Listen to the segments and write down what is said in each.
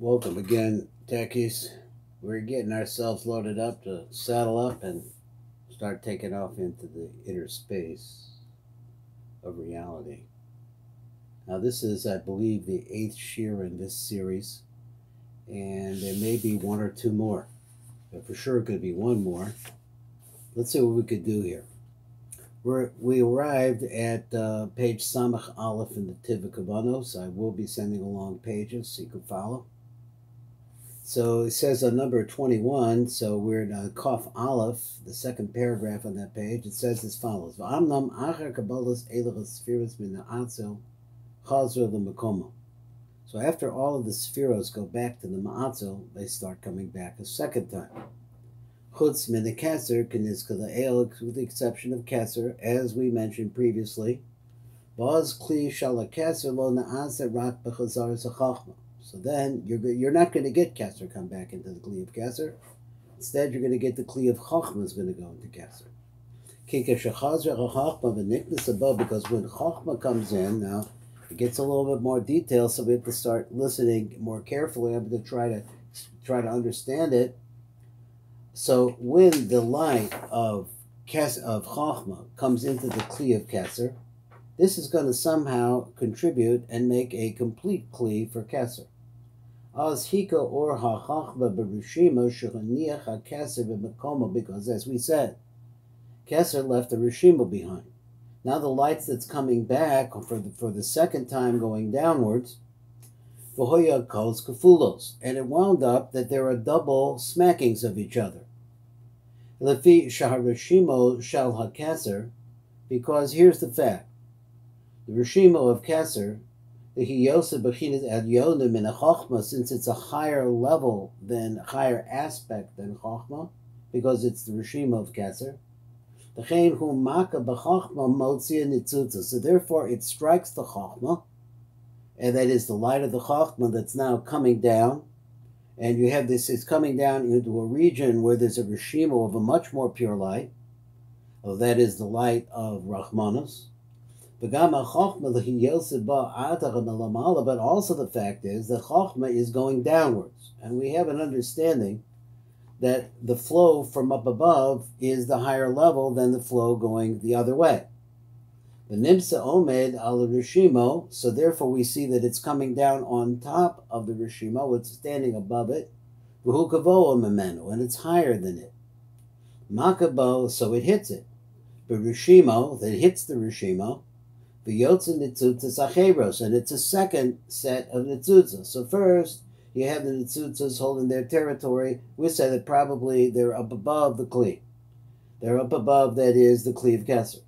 Welcome again, techies. We're getting ourselves loaded up to saddle up and start taking off into the inner space of reality. Now, this is, I believe, the eighth shear in this series, and there may be one or two more. But for sure, it could be one more. Let's see what we could do here. We're, we arrived at uh, page Samach Aleph in the Tiva Kavanos. I will be sending along pages so you can follow. So it says on number 21, so we're in uh, Kaf Aleph, the second paragraph on that page. It says as follows. So after all of the spheros go back to the Ma'atzel, they start coming back a second time. Chutz min the Kesser Kanizka with the exception of Kesser, as we mentioned previously. Baz Kli Shala Kesser Lo Na'ase Rak B'Chazar Zachachma. So then you're you're not going to get Kesser come back into the Kli of Kesser. Instead, you're going to get the Kli of Chachma is going to go into Kesser. above because when Chachma comes in, now it gets a little bit more detail, so we have to start listening more carefully. I'm going to try to try to understand it. So when the light of Kes of Chachma comes into the Kli of Kesser, this is going to somehow contribute and make a complete Kli for Kesser. As hika or hachachma berushima shechaniach hakeser b'mekoma, because as we said, Keser left the Rishima behind. Now the lights that's coming back for the, for the second time going downwards, v'hoya calls kafulos, and it wound up that there are double smackings of each other. Lefi shaharishimo shal hakeser, because here's the fact: the Rishimo of Keser since it's a higher level than, higher aspect than Chochma, because it's the Rishima of Nitzutza. So therefore it strikes the Chochma, and that is the light of the Chochma that's now coming down. And you have this, it's coming down into a region where there's a Rishima of a much more pure light. That is the light of Rahmanas. But also the fact is that Chokhmah is going downwards. And we have an understanding that the flow from up above is the higher level than the flow going the other way. The Nimsa Omed al Rishimo, so therefore we see that it's coming down on top of the Rishimo, it's standing above it, and it's higher than it. Makabo, so it hits it. But Rishimo, that hits the Rishimo, the Yotze Nitzutzas Acheros, and it's a second set of Nitzutzas. So first, you have the Nitzutzas holding their territory. We say that probably they're up above the Kli. They're up above, that is, the Kli of Kesser.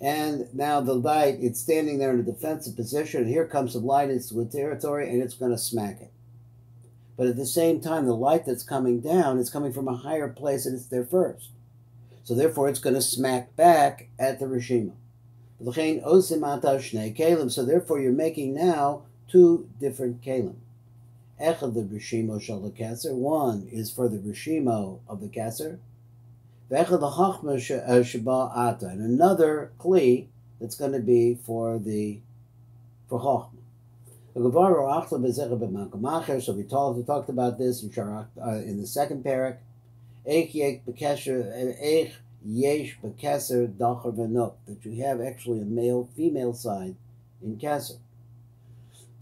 And now the light, it's standing there in a defensive position. Here comes the light into the territory, and it's going to smack it. But at the same time, the light that's coming down is coming from a higher place, and it's there first. So therefore, it's going to smack back at the Rishima. So therefore, you're making now two different kalim. Echad the rishimo shal the kaser. One is for the rishimo of the kaser. V'echad the chachma uh, sheba ata, and another kli that's going to be for the for chachma. So we talked, talked about this in, uh, in the second parak. Yesh b'keser dacher v'nok, that you have actually a male female side in keser.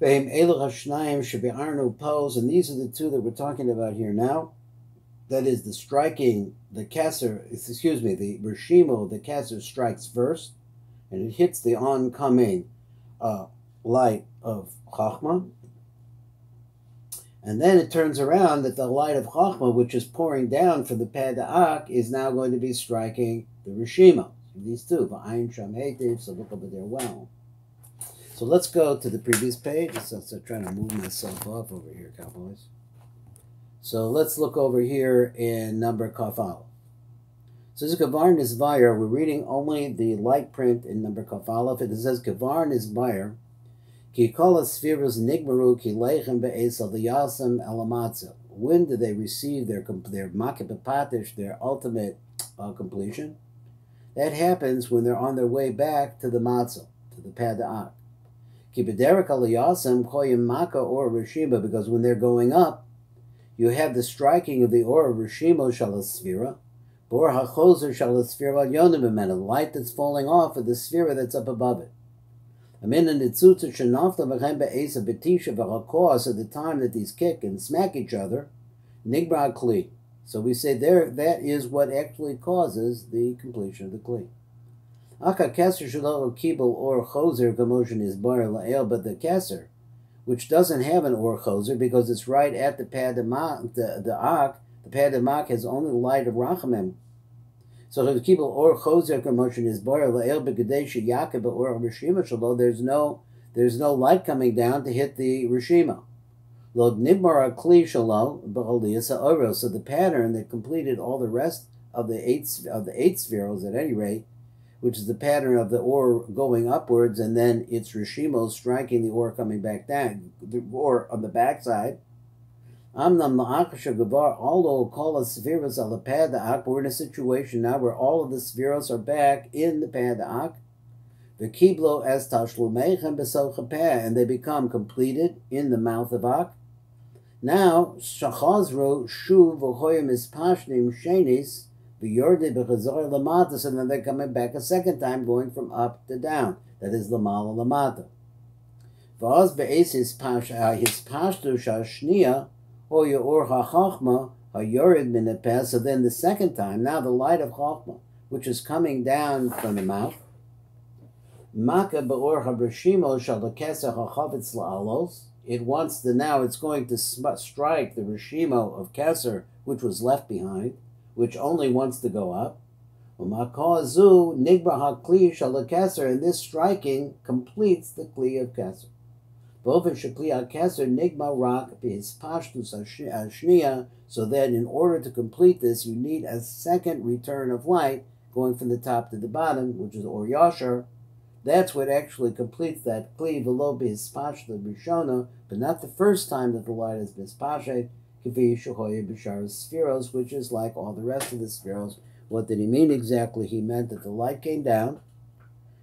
Ve'im elach hashnayim shebe'arnu pose, and these are the two that we're talking about here now. That is the striking, the keser, excuse me, the rishimo, the keser strikes first, and it hits the oncoming uh, light of chachma, and then it turns around that the light of Chachma, which is pouring down from the Pada'ak, is now going to be striking the Rishima. These two, Va'ayin Sham Hetiv, so look over there well. So let's go to the previous page. So I'm trying to move myself up over here, Cowboys. So let's look over here in number Kafal. So this is Kavar Nizvayar. We're reading only the light print in number Kafal. If it says Kavar Nizvayar. Ki ki elamatzel. When do they receive their their makipapatish, their ultimate uh, completion? That happens when they're on their way back to the matzel, to the pada'ak. Kibederek aliyasam koyim maka or rishima, because when they're going up, you have the striking of the of rishimo shalasvira, bor hachozer shalasvira yonim the light that's falling off of the sphere that's up above it. At the time that these kick and smack each other, nigbra kli. So we say there that is what actually causes the completion of the kli. Aka shalom kibel or choser commotion is bar la'el, but the keser, which doesn't have an or choser because it's right at the pad the the ak, the pad has only the light of rachamim. So the kibel or choser commotion is bar la'el begadesh yakib or rishima shalom. There's no there's no light coming down to hit the rishima. Log nibmar kli shalom So the pattern that completed all the rest of the eight of the eight spheres at any rate which is the pattern of the ore going upwards and then its rishimo striking the ore coming back down, the ore on the backside. Amnam la'akasha gavar, although call us spheres al the we're in a situation now where all of the spheres are back in the pada'ak. The kiblo as tashlumechem besel and they become completed in the mouth of ak. Now, shachazro shuv v'hoyim ispashnim shenis, the Yordi b'chazor lamatas, and then they're coming back a second time, going from up to down. That is lamala lamata. V'az be'es uh, his pashtu shashnia or your hachachma hayorid min So then the second time, now the light of chachma, which is coming down from the mouth. Maka be'or habrishimo shalakesa hachavetz la'alos. It wants the now. It's going to strike the rishimo of keser, which was left behind which only wants to go up. Umakazu nigbra hakli shalakaser, and this striking completes the kli of keser. Boven shakli keser nigma rak his pashtus ashniya, so that in order to complete this, you need a second return of light going from the top to the bottom, which is or yasher. That's what actually completes that kli below his pashtus bishona, but not the first time that the light is has been spashed, spheros, which is like all the rest of the spheros. What did he mean exactly? He meant that the light came down.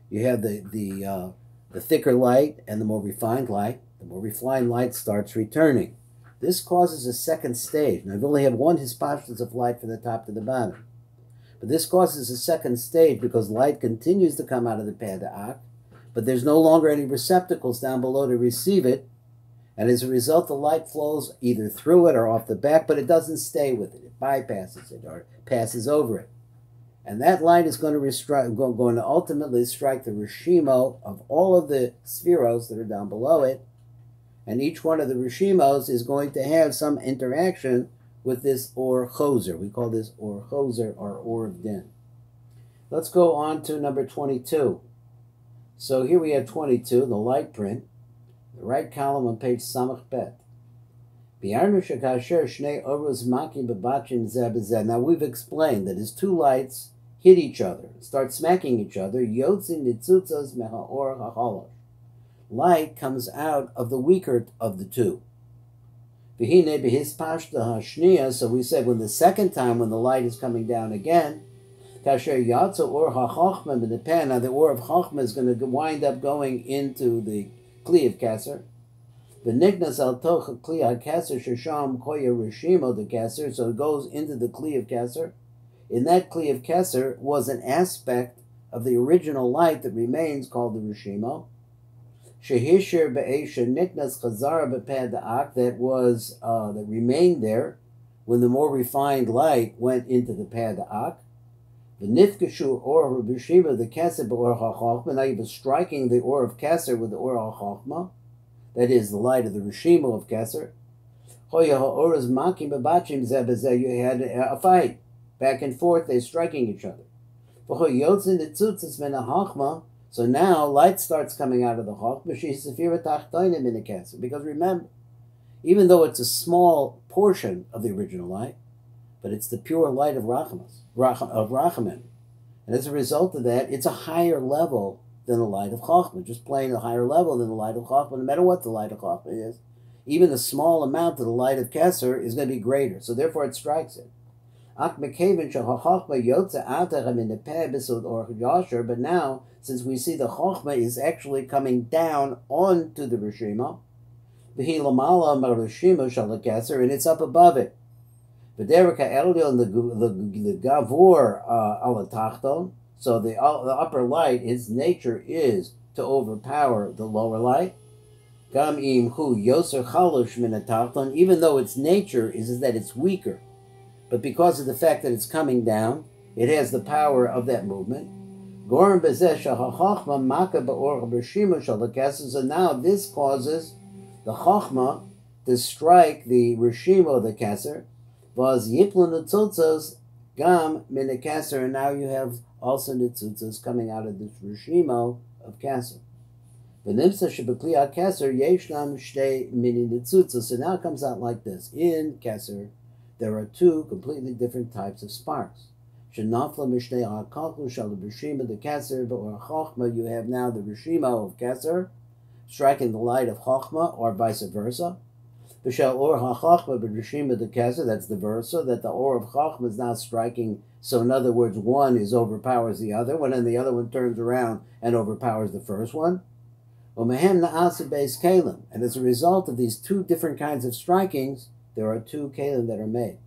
You have the the uh, the thicker light and the more refined light. The more refined light starts returning. This causes a second stage. Now, I've only had one hispashtas of light from the top to the bottom. But this causes a second stage because light continues to come out of the Pada'ak, but there's no longer any receptacles down below to receive it, and as a result, the light flows either through it or off the back, but it doesn't stay with it. It bypasses it or passes over it. And that light is going to, restri- going to ultimately strike the Rishimo of all of the spheros that are down below it. And each one of the Rishimos is going to have some interaction with this Or Choser. We call this Or Choser or Or of Din. Let's go on to number 22. So here we have 22, the light print the right column on page Samach Bet. Now we've explained that as two lights hit each other, start smacking each other, light comes out of the weaker of the two. So we said when the second time when the light is coming down again, now the or of Chachma is going to wind up going into the Kli of Kesser. The Nignas al Toch Kli Kesser Shasham Koya Rishimo the Kesser, so it goes into the Kli of Kesser. In that Kli of Kesser was an aspect of the original light that remains called the Rishimo. Shehishir Be'esha Niknas Chazara Bepad Ak that was uh, that remained there when the more refined light went into the Pad Ak. The nifkashu or b'shiva the keser or hachachma. Now you've striking the or of keser with the or hachachma. That is the light of the rishima of zebezeh. You had a fight back and forth. They're striking each other. So now light starts coming out of the hawk. Because remember, even though it's a small portion of the original light, but it's the pure light of Rachamas of Rachamim. And as a result of that, it's a higher level than the light of Chachma, just playing a higher level than the light of Chachma, no matter what the light of Chachma is. Even the small amount of the light of Kesser is going to be greater, so therefore it strikes it. But now, since we see the chochma is actually coming down onto the rishima, and it's up above it. V'dereka elyon the gavur uh, alatachton. So the, uh, the upper light, its nature is to overpower the lower light. Gam im hu yoser chalosh minatachton, even though its nature is that it's weaker. But because of the fact that it's coming down, it has the power of that movement. So now this causes the chachma to strike the rishima of the keser, was yiplun gam min and now you have also nitzutzas coming out of this rishimo of keser. V'nimsa shebekli keser yeshnam shtei mini nitzutzas. So now it comes out like this in keser there are two completely different types of sparks. Shenafla mishnei ha'kalku shal b'rishima the keser or chochma. You have now the rishima of keser striking the light of chochma, or vice versa. B'shal or ha'chochma b'rishima the keser. That's the versa that the or of chochma is now striking. So in other words, one is overpowers the other one, and the other one turns around and overpowers the first one. And as a result of these two different kinds of strikings, there are two kalim that are made.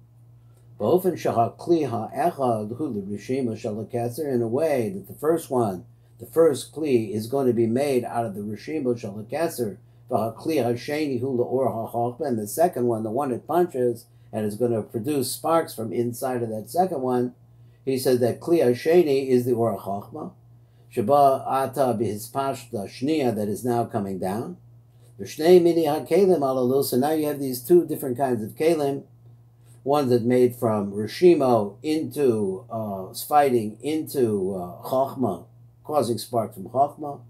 Bofen shahakliha echad hulu rishima shalaketzer in a way that the first one, the first kli, is going to be made out of the rishimo shalakaser, and the second one, the one it punches, and is going to produce sparks from inside of that second one. He says that kli hasheni is the or chachma, shaba ata b'hispashta shnia that is now coming down. So now you have these two different kinds of kelim. One that made from Rishimo into uh, fighting into uh, Chochma, causing sparks from Chochma.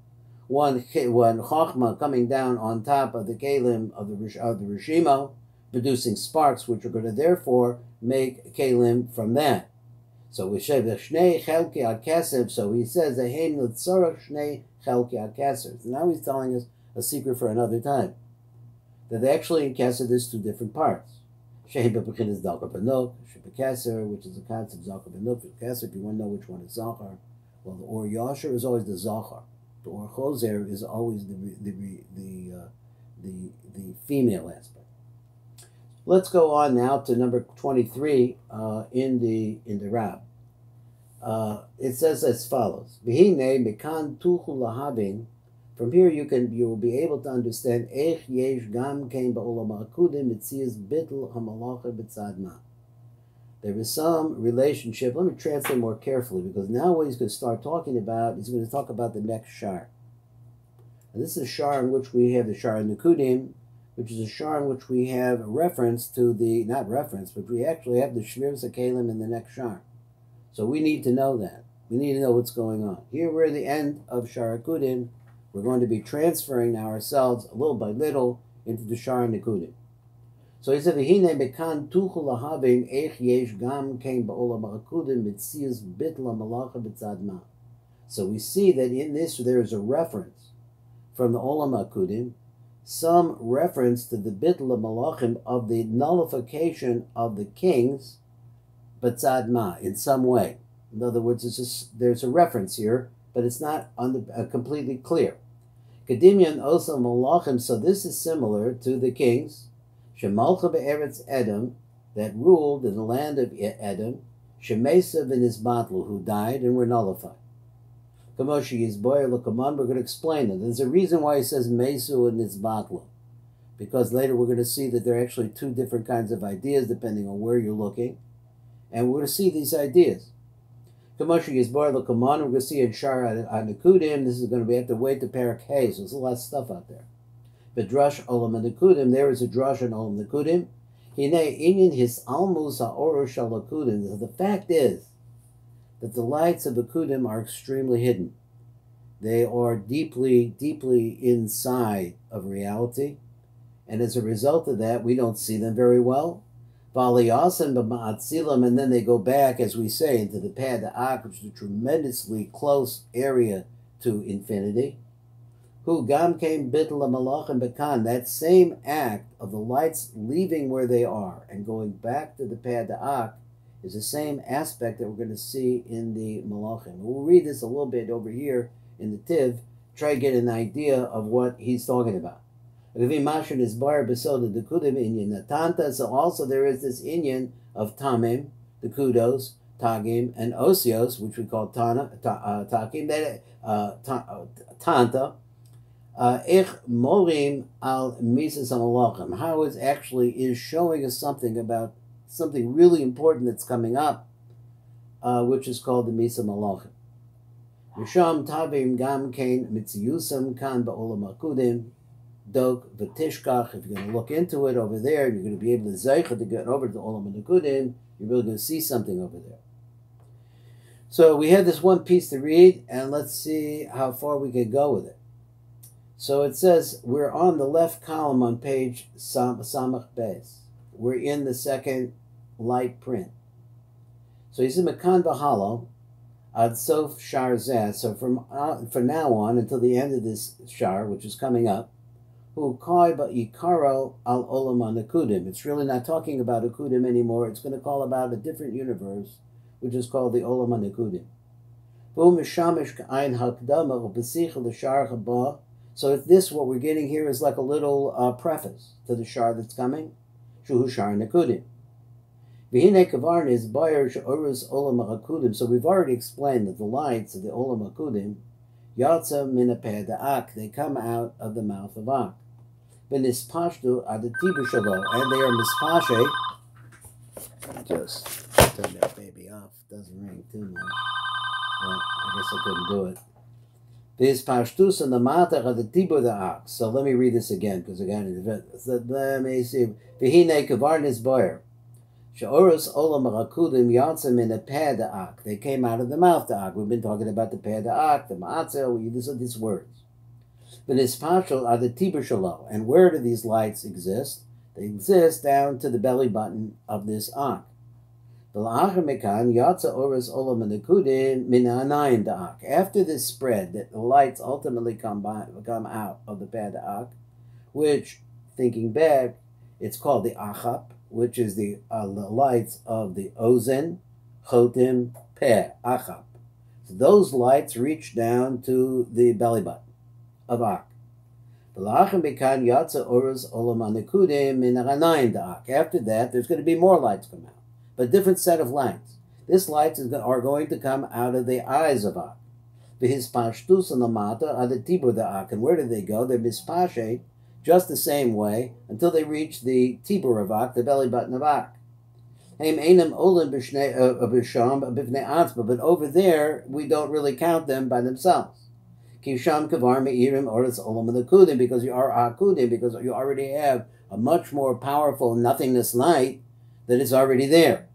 One, one Chochma coming down on top of the kelim of the, of the Rishimo, producing sparks which are going to therefore make kelim from that. So we say the shnei chelki al So he says the heim l'tzorach shnei chelki al now he's telling us a secret for another time. That they actually encasted this two different parts. Shehi Bepachin is Dalka Banok, Shepakaser, which is the concept Zalka Banok, Shepakaser, if you want to know which one is Zachar. Well, the Or Yasher is always the Zachar. The Or Choser is always the, the, the, uh, the, the female aspect. Let's go on now to number 23 uh, in the in the Rab. Uh, it says as follows: V'hine mikan tuchu lahabin from here, you can you will be able to understand Yesh Gam Ba'olam There is some relationship. Let me translate more carefully because now what he's going to start talking about, he's going to talk about the next shar. And this is a shar in which we have the shar Nukudim, which is a shar in which we have a reference to the, not reference, but we actually have the Shmir Sakalim in the next shar. So we need to know that. We need to know what's going on. Here we're at the end of Shar Akudim, we're going to be transferring now ourselves little by little into the Shar Nikudim. So he said, "V'hine bekan tuchu lahavim ech yesh gam kein ba'olam ha'akudim mitzias bitla malacha b'tzad So we see that in this there is a reference from the Olam Akudim, some reference to the bitla malachim of the nullification of the kings, b'tzad ma, in some way. In other words, there's a reference here but it's not uh, completely clear. Kadimian also malachim, so this is similar to the kings, Shemalcha be'eretz Edom, that ruled in the land of Edom, Shemesav and his batlu, who died and were nullified. Kamoshi is boy we're going to explain it. There's a reason why he says Mesu and his batlu. Because later we're going to see that there are actually two different kinds of ideas depending on where you're looking. And we're going to see these ideas. Kamoshi Yisbar Kaman, we're going to see in Shar Nikudim. This is going to be, have to wait to Parak Hay, so there's a lot of stuff out there. But Drush Olam Nikudim, there is a Drush on Olam Nikudim. Hine Inyan His Almus Ha'oru Shalakudim. The fact is that the lights of Akudim are extremely hidden. They are deeply, deeply inside of reality. And as a result of that, we don't see them very well and then they go back, as we say, into the pad Ak, which is a tremendously close area to infinity. Who Gam came bitla malachim bekan, that same act of the lights leaving where they are and going back to the pad Ak is the same aspect that we're going to see in the Malachim. We'll read this a little bit over here in the Tiv, try to get an idea of what he's talking about. So also there is this Inyan of Tamim, the Kudos, Tagim, and Osios, which we call Tana, ta, uh, Takim, that, uh, uh, Tanta, Ich Morim al Mises Amalachim, how it actually is showing us something about something really important that's coming up, uh, which is called the Misa Malachim. Misham Tavim Gam Kain Mitziyusam Kan Ba'olam Akudim, Dog Vatishkach, if you're going to look into it over there, you're going to be able to Zeicha to get over to Olam you're really going to see something over there. So we have this one piece to read, and let's see how far we can go with it. So it says we're on the left column on page Sam, Samach Beis. We're in the second light print. So he's in Makan Bahalo, Ad Sof Shar Zeh. So from uh, from now on until the end of this Shar, which is coming up, It's really not talking about Akudim anymore. It's going to call about a different universe, which is called the Olam Chabah so if this, what we're getting here, is like a little uh, preface to the shar that's coming. Shuhu shar nekudim. So we've already explained that the lights of the olam hakudim, yatsa min ak, they come out of the mouth of ak. V'nispashtu adatibu shalo, and they are mispashe. Just turn that baby off. Doesn't ring too much. Well, I guess I couldn't do it. This pashtus and the matach of the tibur ox. So let me read this again because again, let me see. V'hine kavarnis boyer. She'orus olam rakudim yatzim in the peh. They came out of the mouth the ak. We've been talking about the peh the ak, the matzah. These are these words. V'nispashal are the tibur shalo. And where do these lights exist? They exist down to the belly button of this Dach. After this spread, that the lights ultimately come by, come out of the Pada'ak, which, thinking back, it's called the Achap, which is the, uh, the lights of the Ozen, Chotim, Peh, Achap. So those lights reach down to the belly button of Ak. After that, there's going to be more lights come out but different set of lights. This lights are going to come out of the eyes of Ak. His pashtus and the mata are the tibur the Ak. And where do they go? They're mispashe just the same way until they reach the tibur of Ak, the belly button of Ak. Uh, but over there, we don't really count them by themselves. Because you are akudim, because you already have a much more powerful nothingness light that is already there.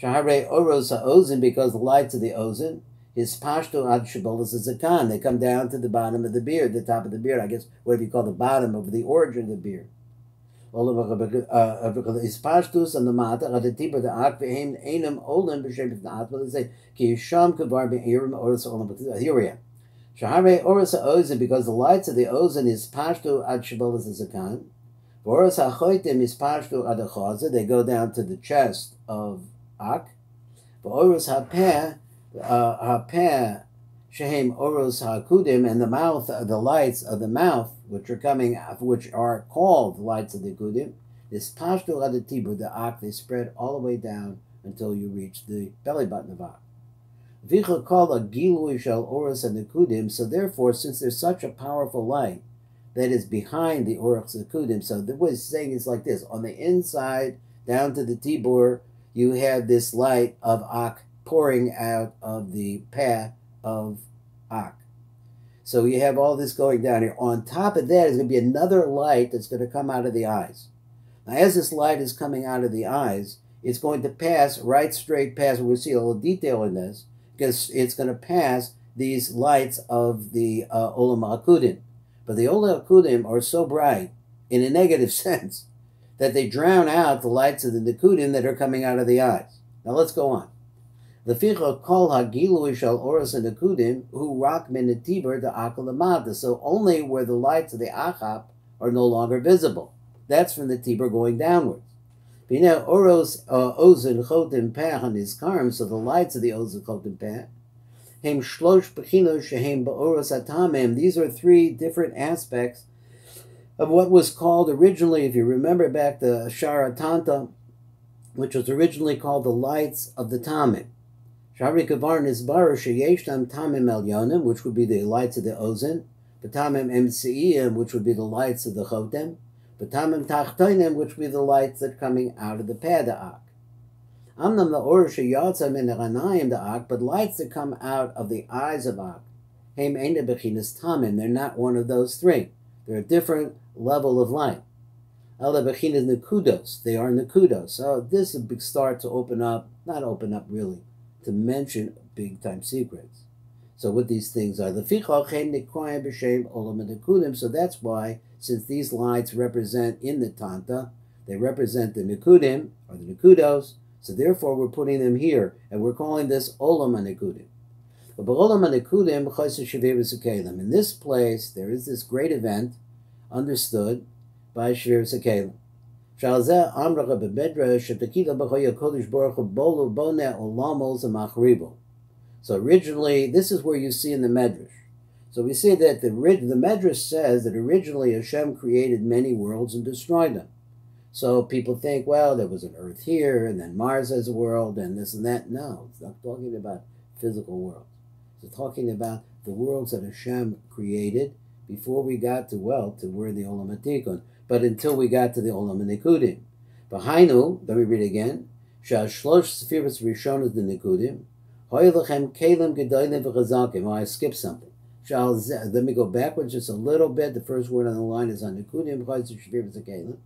Shahare Oros Ha'ozin, because the lights of the Ozin, his Pashto Ad Shabolas Zakan. They come down to the bottom of the beard, the top of the beard, I guess, whatever you call the bottom of the origin of the beard. Uh, and the the the Kavar here we are. Shahare Oros Ha'ozin, because the lights of the Ozin is Pashto Ad Shabolas Zakan. Oros Ha'choitim is Pashto Ad They go down to the chest of ak. Oros hapeh, uh, hapeh, shehem oros hakudim, and the mouth, the lights of the mouth, which are coming, which are called lights of the kudim, is pashto adatibu, the ak, they spread all the way down until you reach the belly button of ak. Vicha called a gilui oros and the kudim, so therefore, since there's such a powerful light that is behind the oros and the kudim, so the way saying is like this, on the inside, down to the tibur, you have this light of Ak pouring out of the path of Ak. So you have all this going down here. On top of that is going to be another light that's going to come out of the eyes. Now, as this light is coming out of the eyes, it's going to pass right straight past. We'll see a little detail in this because it's going to pass these lights of the uh, Olam Akudim. But the Olam Akudim are so bright in a negative sense that they drown out the lights of the Nikudim that are coming out of the eyes. Now let's go on. The ficha kol hagilu shal oras and Nikudim who rock minatibur the akalamata. So only where the lights of the achap are no longer visible. That's from the Tiber going downwards. Bina oros uh, ozen chotim peh on his karm, so the lights of the ozen chotim peh. Hem shlosh bechinos shehem ba'oros atamim. These are three different aspects of what was called originally, if you remember back the Sharatanta, which was originally called the lights of the Tamim. Shari Kavar Nizbar Sheyeshtam Tamim Elyonim, which would be the lights of the Ozen, the Tamim Emseiyim, which would be the lights of the Chotem, Batamim Tachtoinim, which be the lights that coming out of the Pada'ak. Amnam the Or Sheyatza Min Ranayim the Ak, but lights that come out of the eyes of Ak. Heim Enda Bechinas Tamim, they're not one of those three. They're a different level of light. Ela Bechinas Nekudos, they are Nekudos. So this is a big start to open up, not open up really, to mention big time secrets. So what these things are, the so that's why, since these lights represent in the Tanta, they represent the Nikudim, or the Nikudos, so therefore we're putting them here, and we're calling this Olam Nikudim. In this place, there is this great event understood by Shvir Amachribo. So originally, this is where you see in the Medrash. So we see that the, the Medrash says that originally Hashem created many worlds and destroyed them. So people think, well, there was an Earth here, and then Mars has a world, and this and that. No, it's not talking about physical worlds. It's talking about the worlds that Hashem created before we got to, well, to where the Olam Atikon but until we got to the Olam Nikudim. Behind let me read again. Shashlosh Sefiras Rishon is the Nikudim. Hoyelachem Kalim Gedolim V'Chazakim. Oh, I skipped something. Let me go backwards just a little bit. The first word on the line is on the Nikudim. Chayz Sefiras Kalim.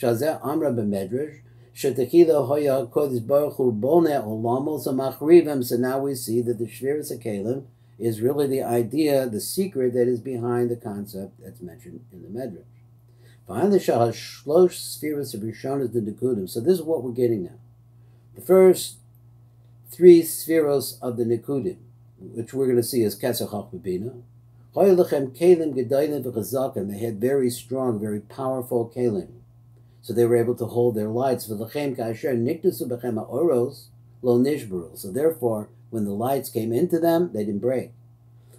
Shalzeh Amra B'Medrash. Shetekila Hoya Kodesh Baruch Hu Bone Olamos Amachrivim. So now we see that the Shviras Kalim is really the idea, the secret that is behind the concept that's mentioned in the Medrash. Behind the Shah Shlosh spheres of Rishonas the Nikudim. So this is what we're getting now. The first three spheros of the Nikudim, which we're going to see as Kesach HaChabina. Kelim They had very strong, very powerful Kelim. So they were able to hold their lights. So therefore, when the lights came into them, they didn't break.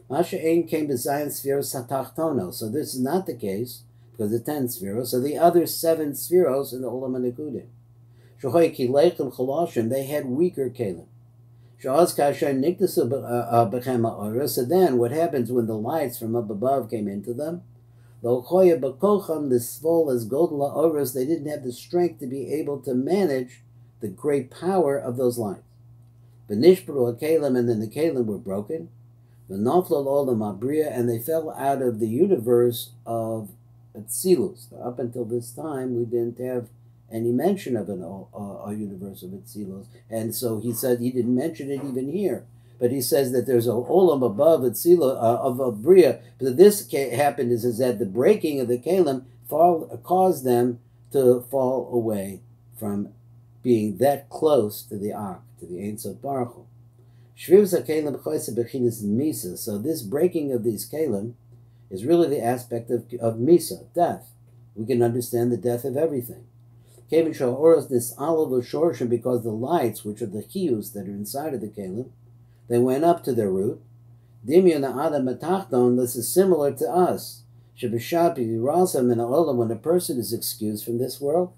Masha came to Zion spheres Satachtono. So this is not the case because the ten spheros are the other seven spheros in the Olam Nekudim. Shohay Kilech and Choloshim, they had weaker Kalim. Uh, uh, so then, what happens when the lights from up above came into them? The Svol as Godla Oros, they didn't have the strength to be able to manage the great power of those lights. Benishbru Kalim, and then the Kalim were broken. The Olam and they fell out of the universe of Atzilus. Up until this time, we didn't have any mention of an, a, a universe of Atzilus. And so he said he didn't mention it even here. But he says that there's a olam above Atzilus, uh, of, Bria. But this happened is, is that the breaking of the Kalim fall, caused them to fall away from being that close to the Ark, to the Ein Sof Baruch Hu. So this breaking of these Kalim is really the aspect of, of Misa, death. We can understand the death of everything. Because the lights, which are the chiyus that are inside of the kalim, they went up to their root. This is similar to us. Shabishapi rasam in olam when a person is excused from this world,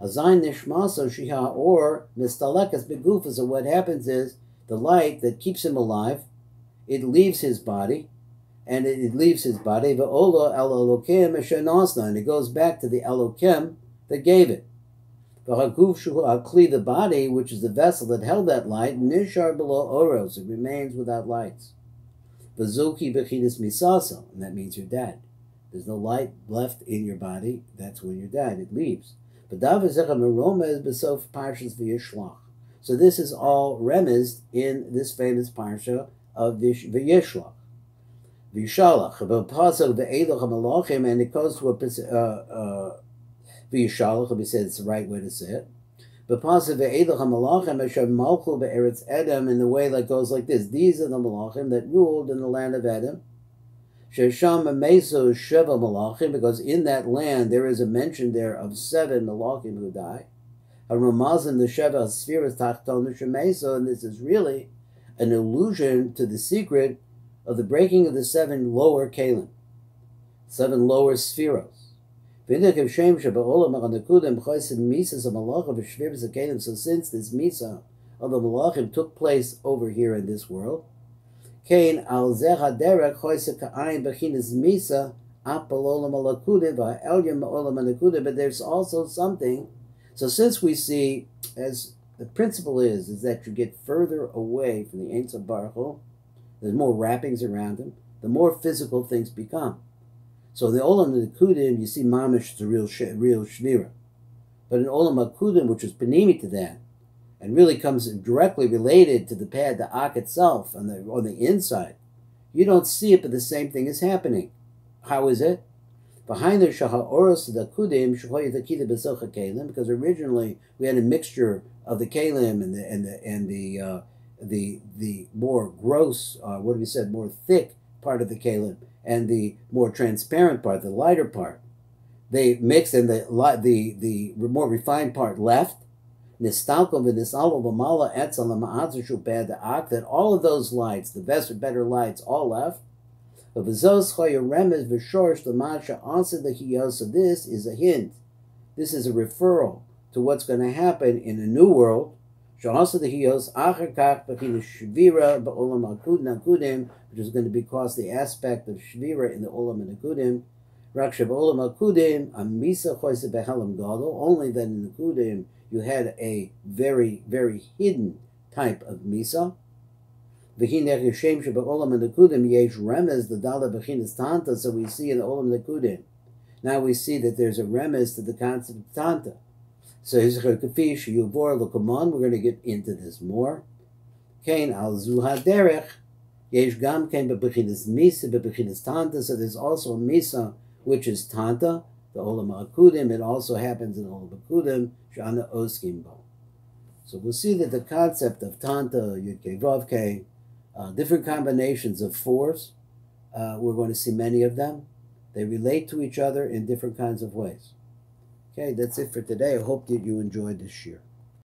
azainishmaso shiha or mistalekas begufas, so what happens is the light that keeps him alive, it leaves his body, and it, it leaves his body. Ve'ola el Elokim and it goes back to the Elokim that gave it. The body, which is the vessel that held that light, nishar below oros, it remains without lights. Vazuki bechidus misasa, and that means you're dead. There's no light left in your body, that's when you're dead, it leaves. So this is all remized in this famous parsha of Vayishlach. Vishalach, pasuk ve'elach malachim, and it goes to a uh, uh, Vishalach. Let me say it's the right way to say it. But pasuk ve'elach malachim asher malchu be'eretz Edom in the way that goes like this: These are the malachim that ruled in the land of Edom. Shesham meso sheva malachim, because in that land there is a mention there of seven malachim who die. Haramazim the Sheva Spheres Tachton Shemesa, and this is really an allusion to the secret of the breaking of the seven lower kalim, seven lower spheros. So since this misa of the malachim took place over here in this world, Kain al zecha derek choise ka'ayin bechinas misa apalolam alakudim va'elyam olam. But there's also something. So since we see, as the principle is, is that you get further away from the Ein Baruch Hu, there's more wrappings around him, the more physical things become. So the Olam Nakudim, you see Mamish, the real real Shmira. But in Olam Akudim, which is Panimi to that, and really comes directly related to the pad, the Ak itself, on the, on the inside, you don't see it, but the same thing is happening. How is it? Behind the Shaha Oros the Kudim, Kalim, because originally we had a mixture of the Kalim and the and the and the uh, the the more gross, uh, what you said, more thick part of the Kalim and the more transparent part, the lighter part. They mixed and the the the more refined part left, nistalkom v'nisalo v'mala etzel ma'atzushu bad the ak that all of those lights, the best better lights, all left. But v'zos choya remez v'shorsh l'masha answer the hiyos. So this is a hint. This is a referral to what's going to happen in a new world. Shahasa the hiyos acher kach b'china shvira ba'olam akud nakudim, which is going to be cause the aspect of shvira in the olam and nakudim. Rakshav olam akudim amisa choyse behalam gadol. Only that in the kudim you had a very, very hidden type of misa. V'hinech yishem shebe'olam nekudim yesh remez the dala b'chinas tanta, so we see in the olam nekudim. Now we see that there's a remez to the concept of tanta. So Yizchar Kafish, Yuvor, Lukamon, we're going to get into this more. Kain al Zuha Derech, Yesh Gam Kain Bebechinas Misa, Bebechinas Tanta, so there's also a Misa, which is Tanta, the Olam Akudim. It also happens in Olam Akudim, Shana Oskimbo. So we'll see that the concept of Tanta, Yudke Vavke, uh, different combinations of fours, uh, we're going to see many of them. They relate to each other in different kinds of ways. Okay, that's it for today. I hope that you enjoyed this year.